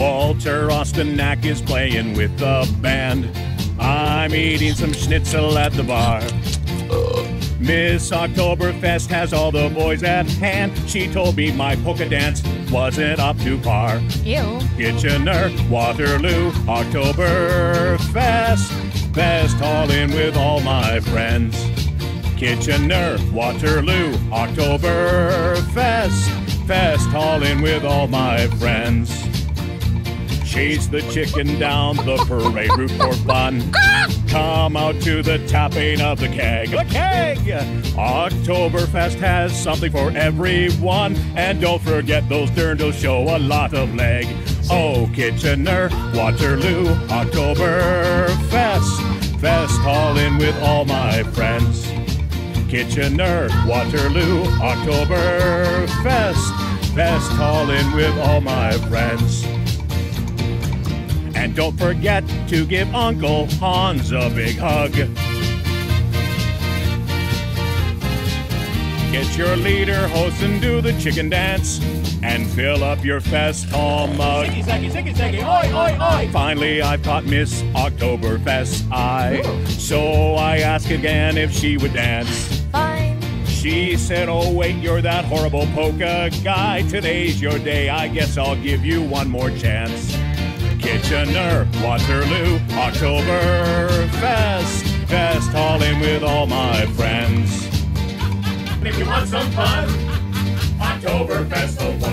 Walter Ostanek is playing with the band. I'm eating some schnitzel at the bar. Miss Oktoberfest has all the boys at hand. She told me my polka dance wasn't up to par. Ew. Kitchener, Waterloo, Oktoberfest. Best all in with all my friends. Kitchener, Waterloo, Oktoberfest. Fest all in with all my friends. Chase the chicken down the parade route for fun. Come out to the tapping of the keg. A keg! Oktoberfest has something for everyone. And don't forget those dirndls show a lot of leg. Oh, Kitchener, Waterloo, Oktoberfest. Fest all in with all my friends. Kitchener, Waterloo, Oktoberfest. Fest all in with all my friends. And don't forget to give Uncle Hans a big hug. Get your leader host and do the chicken dance. And fill up your fest hall uh, mug. Finally, I've caught Miss Oktoberfest eye. So I asked again if she would dance. Fine. She said, Oh, wait, you're that horrible polka guy. Today's your day. I guess I'll give you one more chance. Kitchener, Waterloo, Oktoberfest. Fest all in with all my friends. And if you want some fun, Oktoberfest one. Oh,